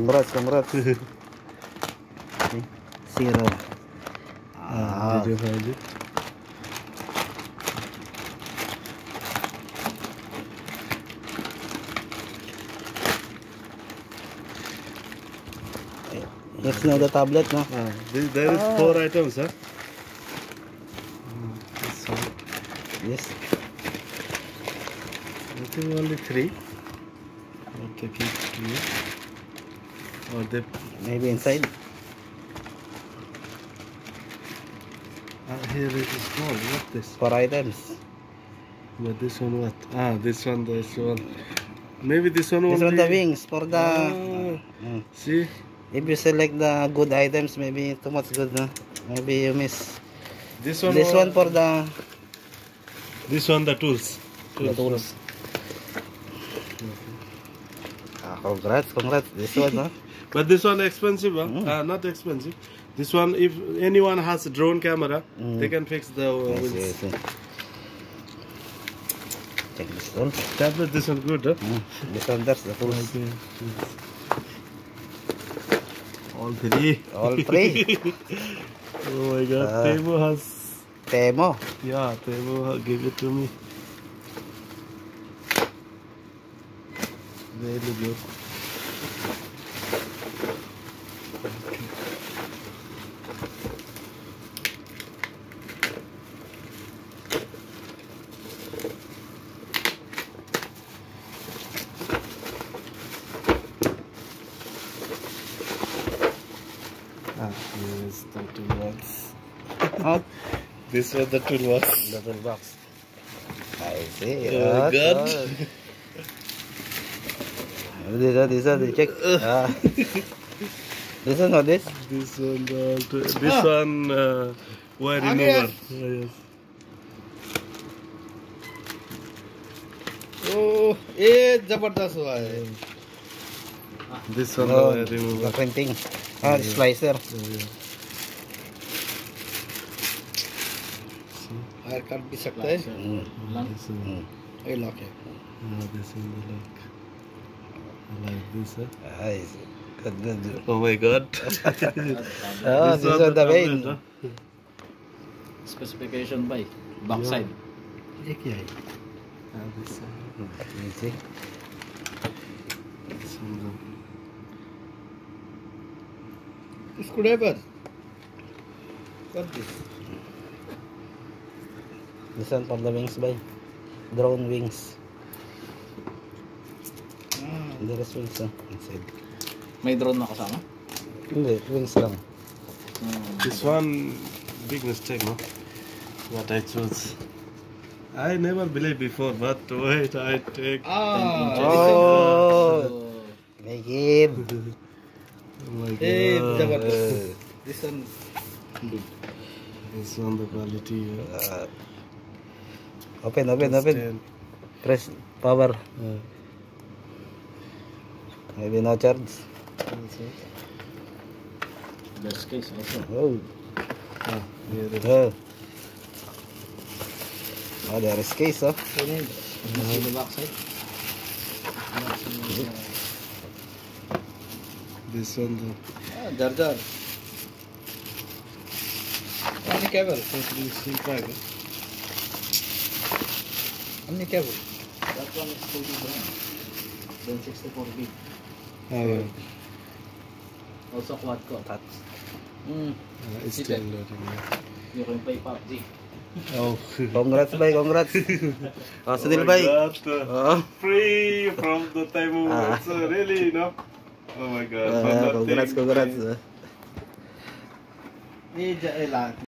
Congrats, congrats. Zero. Ah, did you find it? let's the tablet, no? Ah, this, there is Ah. four items, huh? Yes. I think only three. Taking three. Or they. Maybe inside. Ah, here it is small. What this? Four items. But this one what? Ah, this one, this one. Maybe this one This one the wings for the. Ah, Mm. see? If you select the good items, maybe too much good, no? Maybe you miss. This one. This one for the, This one the tools. the tools. Ah, congrats, congrats. This one, no? But this one expensive, huh? Mm. Ah, not expensive. This one, if anyone has a drone camera, Mm. they can fix the uh, see, I see. Check this one. Tablet, this one good, huh? Mm. This one, there's the tools. Okay. All three. All three. oh my god, Ah. Temu has. Temo. Yeah, Temu ha- gave it to me. Really good. Ah, here's the toolbox. Oh, This was the toolbox. the toolbox. I see. Oh, Ah, God. so- This one, this one, check. Ah. This one, what this? This one, uh, to- this one, uh, wire Ah, remover. yes. Ah, yes. Oh, ये जबरदस्त हुआ है This one oh, uh, removal. Different thing. Ah, yeah. slicer. Yeah, yeah. Higher काट भी सकता है ये lock है हाँ this is the lock like this guys Oh my god. oh, this is the vein. Specification by back side. ये क्या है? हाँ दिस. नीचे. Screwdriver. What this? This one for the wings by drone wings. There is wings ah, inside. May drone na kasama? Hindi, wings lang. Hmm. This one big mistake, no? What I chose. I never believed before, but wait, I take. Ah, Oh, make it. Oh god. Uh, This one, This one the quality. Uh, uh, open, open, open. stand. Press power. Uh, Maybe no charge. best case also. Oh, Ah, here it is. Oh, there is case, oh. In the backside. This one the Ah, jar jar. Only cable. totally still pack. Only cable. That one is 40 brand. Then 64 gig. Ah, yeah. Also quad core. Touch. Hmm. Ah, it's Sit still there. loading. yeah. You can play PUBG. Oh. Congrats, bay, congrats. Oh, Oh Sunil, my bay. Uh, Oh, Free from the time Ah. It's uh, really, you know. Oh my god. for ah, nothing. congrats, congrats. Eh, ja, eh, lahat.